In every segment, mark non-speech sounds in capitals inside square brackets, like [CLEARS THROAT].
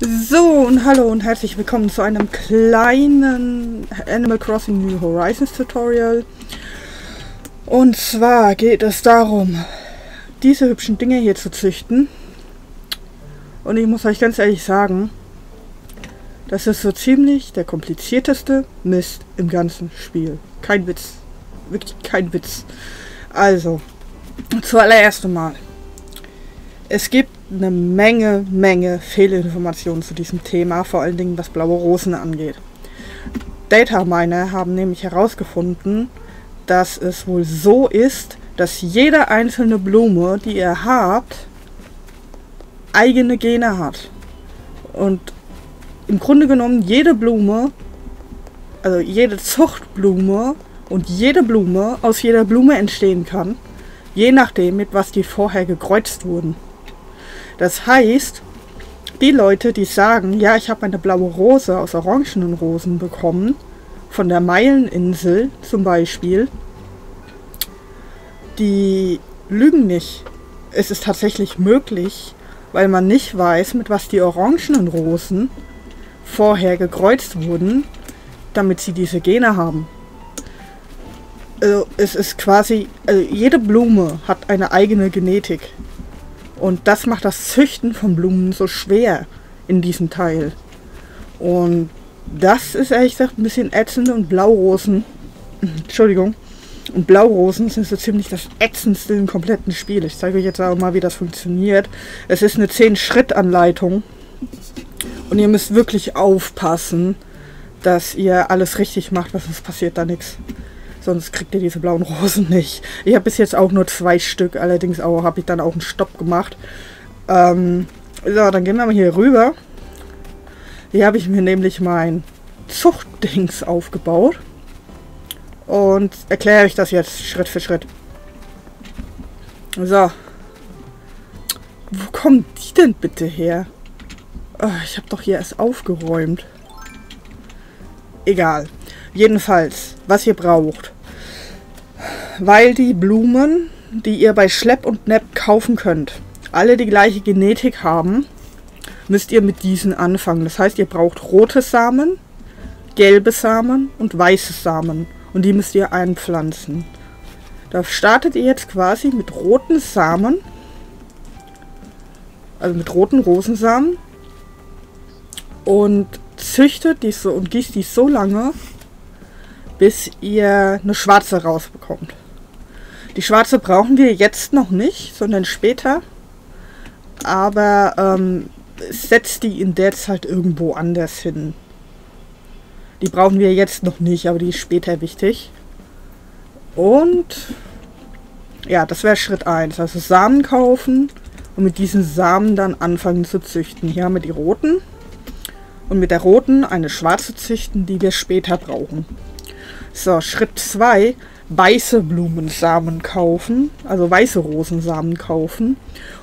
So und hallo und herzlich willkommen zu einem kleinen Animal Crossing New Horizons Tutorial. Und zwar geht es darum, diese hübschen Dinge hier zu züchten. Und ich muss euch ganz ehrlich sagen, das ist so ziemlich der komplizierteste Mist im ganzen Spiel. Kein Witz. Wirklich kein Witz. Also, zuallererst einmal. Es gibt eine Menge, Menge Fehlinformationen zu diesem Thema, vor allen Dingen was blaue Rosen angeht. Data Miner haben nämlich herausgefunden, dass es wohl so ist, dass jede einzelne Blume, die ihr habt, eigene Gene hat. Und im Grunde genommen jede Blume, also jede Zuchtblume und jede Blume aus jeder Blume entstehen kann, je nachdem, mit was die vorher gekreuzt wurden. Das heißt, die Leute, die sagen, ja, ich habe eine blaue Rose aus orangenen Rosen bekommen, von der Meileninsel zum Beispiel, die lügen nicht. Es ist tatsächlich möglich, weil man nicht weiß, mit was die orangenen Rosen vorher gekreuzt wurden, damit sie diese Gene haben. Also es ist quasi, also jede Blume hat eine eigene Genetik. Und das macht das Züchten von Blumen so schwer in diesem Teil. Und das ist ehrlich gesagt ein bisschen ätzend und Blaurosen, [CLEARS THROAT] Entschuldigung, und Blaurosen sind so ziemlich das ätzendste im kompletten Spiel. Ich zeige euch jetzt auch mal, wie das funktioniert. Es ist eine 10-Schritt-Anleitung. Und ihr müsst wirklich aufpassen, dass ihr alles richtig macht, weil sonst passiert da nichts. Sonst kriegt ihr diese blauen Rosen nicht. Ich habe bis jetzt auch nur zwei Stück, allerdings auch habe ich dann auch einen Stopp gemacht. Ähm, so, dann gehen wir mal hier rüber. Hier habe ich mir nämlich mein Zuchtdings aufgebaut. Und erkläre euch das jetzt Schritt für Schritt. So. Wo kommen die denn bitte her? Oh, ich habe doch hier erst aufgeräumt. Egal. Jedenfalls, was ihr braucht weil die Blumen, die ihr bei Schlepp und Nepp kaufen könnt, alle die gleiche Genetik haben, müsst ihr mit diesen anfangen. Das heißt, ihr braucht rote Samen, gelbe Samen und weiße Samen. Und die müsst ihr einpflanzen. Da startet ihr jetzt quasi mit roten Samen, also mit roten Rosensamen und züchtet die so und gießt die so lange, bis ihr eine schwarze rausbekommt. Die schwarze brauchen wir jetzt noch nicht, sondern später. Aber ähm, setzt die in der Zeit irgendwo anders hin. Die brauchen wir jetzt noch nicht, aber die ist später wichtig. Und ja, das wäre Schritt 1. Also Samen kaufen und mit diesen Samen dann anfangen zu züchten. Hier haben wir die roten. Und mit der roten eine schwarze züchten, die wir später brauchen. So, Schritt 2 weiße Blumensamen kaufen, also weiße Rosensamen kaufen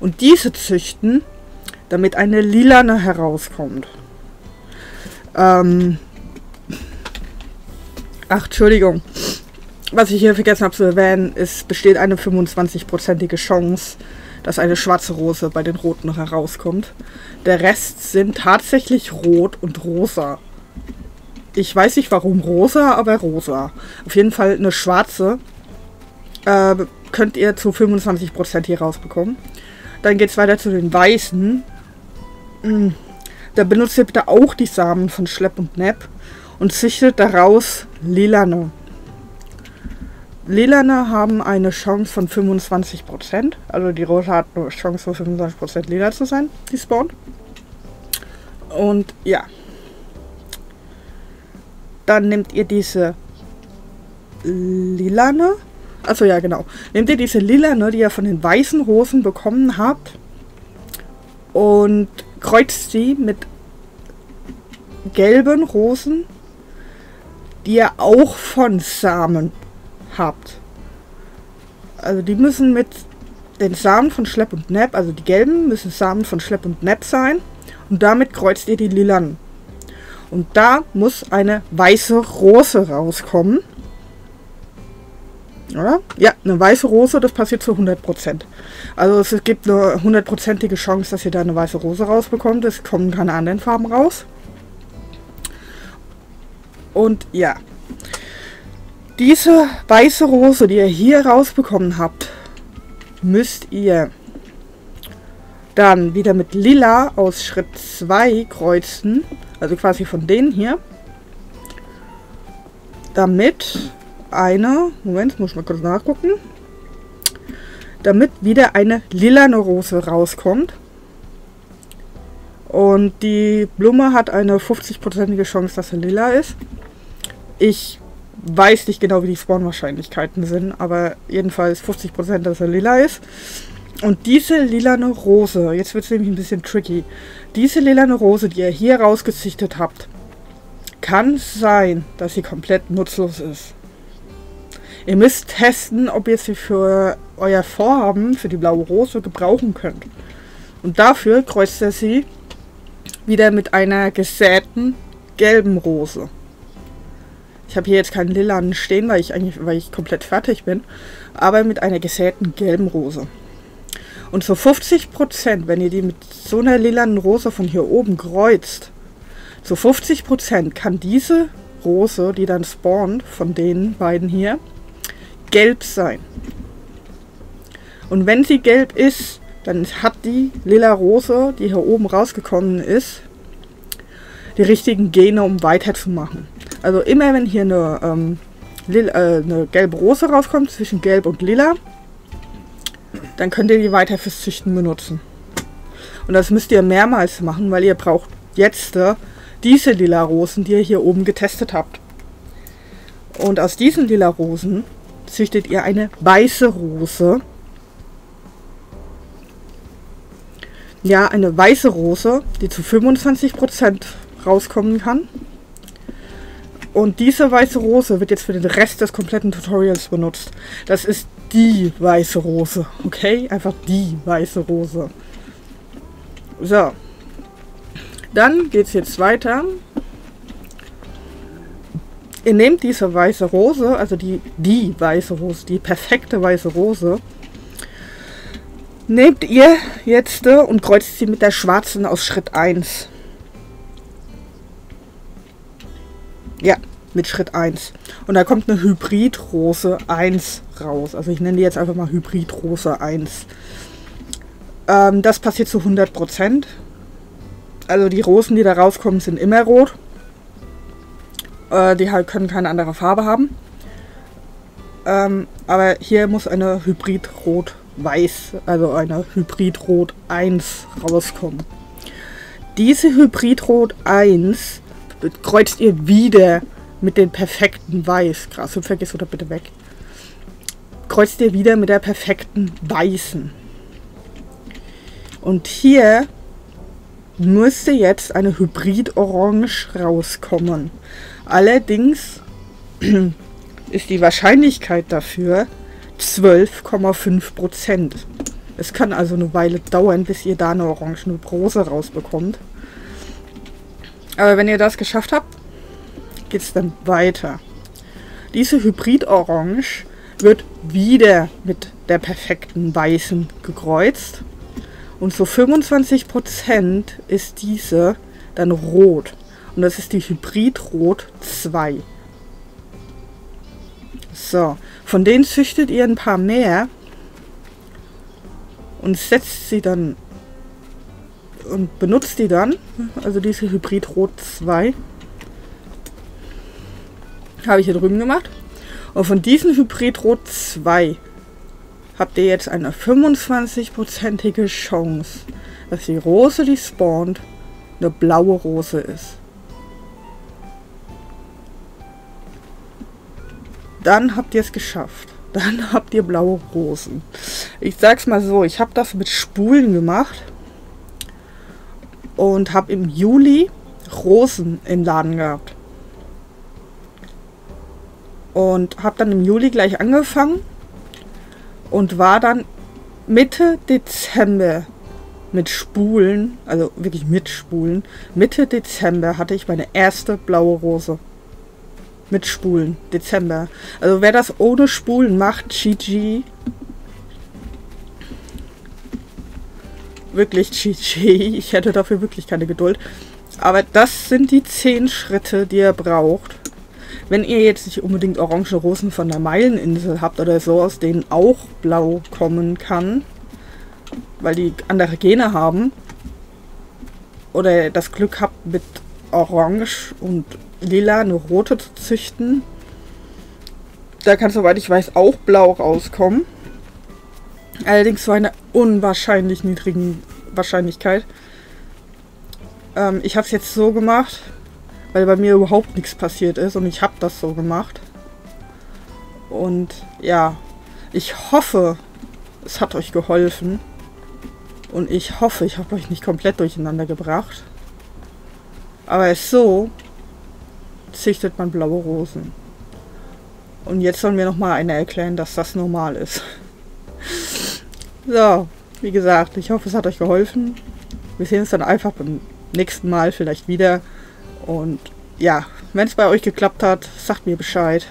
und diese züchten, damit eine lilane herauskommt. Ähm Ach, Entschuldigung. Was ich hier vergessen habe zu erwähnen, ist, besteht eine 25-prozentige Chance, dass eine schwarze Rose bei den roten herauskommt. Der Rest sind tatsächlich rot und rosa. Ich weiß nicht warum rosa, aber rosa. Auf jeden Fall eine schwarze. Äh, könnt ihr zu 25% hier rausbekommen. Dann geht es weiter zu den weißen. Hm. Da benutzt ihr bitte auch die Samen von Schlepp und Nepp und züchtet daraus Lilane. Lilane haben eine Chance von 25%. Also die rosa hat eine Chance von 25% lila zu sein, die spawnt. Und ja. Dann nehmt ihr diese lilane. Also ja, genau. Nehmt ihr diese lilane, die ihr von den weißen Rosen bekommen habt. Und kreuzt sie mit gelben Rosen, die ihr auch von Samen habt. Also die müssen mit den Samen von Schlepp und Nepp, also die gelben müssen Samen von Schlepp und Nepp sein. Und damit kreuzt ihr die lilanen. Und da muss eine weiße Rose rauskommen. Oder? Ja, eine weiße Rose, das passiert zu 100%. Also es gibt eine hundertprozentige Chance, dass ihr da eine weiße Rose rausbekommt. Es kommen keine anderen Farben raus. Und ja, diese weiße Rose, die ihr hier rausbekommen habt, müsst ihr dann wieder mit Lila aus Schritt 2 kreuzen. Also quasi von denen hier. Damit eine, Moment, muss ich mal kurz nachgucken. Damit wieder eine lilane Rose rauskommt. Und die Blume hat eine 50-prozentige Chance, dass sie lila ist. Ich weiß nicht genau, wie die Spawn-Wahrscheinlichkeiten sind, aber jedenfalls 50%, dass er lila ist. Und diese lilane Rose, jetzt wird es nämlich ein bisschen tricky. Diese lilane Rose, die ihr hier rausgezüchtet habt, kann sein, dass sie komplett nutzlos ist. Ihr müsst testen, ob ihr sie für euer Vorhaben, für die blaue Rose, gebrauchen könnt. Und dafür kreuzt ihr sie wieder mit einer gesäten gelben Rose. Ich habe hier jetzt keinen lilanen stehen, weil ich eigentlich, weil ich komplett fertig bin, aber mit einer gesäten gelben Rose. Und so 50 Prozent, wenn ihr die mit so einer lilanen Rose von hier oben kreuzt, so 50 Prozent kann diese Rose, die dann spawnt von den beiden hier, gelb sein. Und wenn sie gelb ist, dann hat die lila Rose, die hier oben rausgekommen ist, die richtigen Gene, um weiterzumachen. Also immer wenn hier eine, ähm, äh, eine gelbe Rose rauskommt, zwischen gelb und lila, dann könnt ihr die weiter fürs Züchten benutzen. Und das müsst ihr mehrmals machen, weil ihr braucht jetzt äh, diese lila Rosen, die ihr hier oben getestet habt. Und aus diesen lila Rosen züchtet ihr eine weiße Rose. Ja, eine weiße Rose, die zu 25% rauskommen kann. Und diese weiße Rose wird jetzt für den Rest des kompletten Tutorials benutzt. Das ist die weiße Rose, okay? Einfach die weiße Rose. So. Dann geht es jetzt weiter Ihr nehmt diese weiße Rose, also die, die weiße Rose, die perfekte weiße Rose, nehmt ihr jetzt und kreuzt sie mit der schwarzen aus Schritt 1. Ja, mit Schritt 1. Und da kommt eine Hybridrose 1 raus. Also ich nenne die jetzt einfach mal Hybridrose 1. Ähm, das passiert zu 100%. Also die Rosen, die da rauskommen, sind immer rot. Äh, die halt können keine andere Farbe haben. Ähm, aber hier muss eine Hybrid-Rot-Weiß, also eine Hybrid-Rot 1 rauskommen. Diese Hybrid-Rot 1 kreuzt ihr wieder mit den perfekten Weiß. Grashüpfer, gehst du da bitte weg. Kreuzt ihr wieder mit der perfekten Weißen. Und hier müsste jetzt eine Hybrid-Orange rauskommen. Allerdings [CLEARS THROAT] ist die Wahrscheinlichkeit dafür 12,5 Prozent. Es kann also eine Weile dauern, bis ihr da eine orangene Rose rausbekommt. Aber wenn ihr das geschafft habt, geht es dann weiter. Diese Hybrid-Orange wird wieder mit der perfekten weißen gekreuzt. Und so 25% ist diese dann rot. Und das ist die Hybrid-Rot 2. So, von denen züchtet ihr ein paar mehr und setzt sie dann und benutzt die dann, also diese Hybrid-Rot 2. Habe ich hier drüben gemacht. Und von diesen Hybrid-Rot 2 habt ihr jetzt eine 25-prozentige Chance, dass die Rose, die spawnt, eine blaue Rose ist. dann habt ihr es geschafft. Dann [LAUGHS] habt ihr blaue Rosen. Ich sag's mal so, ich habe das mit Spulen gemacht und habe im Juli Rosen im Laden gehabt. Und habe dann im Juli gleich angefangen und war dann Mitte Dezember mit Spulen, also wirklich mit Spulen, Mitte Dezember hatte ich meine erste blaue Rose. mit Spulen. Dezember. Also wer das ohne Spulen macht, GG. Wirklich GG. Ich hätte dafür wirklich keine Geduld. Aber das sind die 10 Schritte, die ihr braucht. Wenn ihr jetzt nicht unbedingt orange Rosen von der Meileninsel habt oder so, aus denen auch blau kommen kann, weil die andere Gene haben, oder das Glück habt, mit orange und lila eine rote zu züchten, da kann, soweit ich weiß, auch blau rauskommen. Allerdings zu einer unwahrscheinlich niedrigen Wahrscheinlichkeit. Ähm, ich habe es jetzt so gemacht, weil bei mir überhaupt nichts passiert ist und ich habe das so gemacht. Und ja, ich hoffe, es hat euch geholfen. Und ich hoffe, ich habe euch nicht komplett durcheinander gebracht. Aber so züchtet man blaue Rosen. Und jetzt soll mir noch mal einer erklären, dass das normal ist. so, wie gesagt, ich hoffe, es hat euch geholfen. Wir sehen uns dann einfach beim nächsten Mal vielleicht wieder. Und ja, wenn es bei euch geklappt hat, sagt mir Bescheid.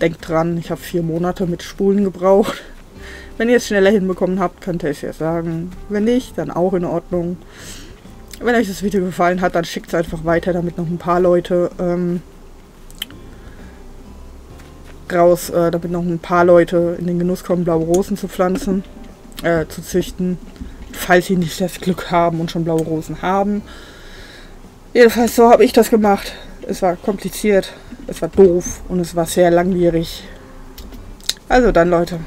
Denkt dran, ich habe vier Monate mit Spulen gebraucht. [LAUGHS] Wenn ihr es schneller hinbekommen habt, könnt ihr es ja sagen. Wenn nicht, dann auch in Ordnung. Wenn euch das Video gefallen hat, dann schickt es einfach weiter, damit noch ein paar Leute ähm, raus, äh, damit noch ein paar Leute in den Genuss kommen, blaue Rosen zu pflanzen, äh, zu züchten, falls sie nicht das Glück haben und schon blaue Rosen haben. Jedenfalls so habe ich das gemacht. Es war kompliziert, es war doof und es war sehr langwierig. Also dann Leute,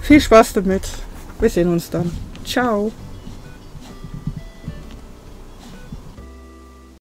viel Spaß damit. Wir sehen uns dann. Ciao.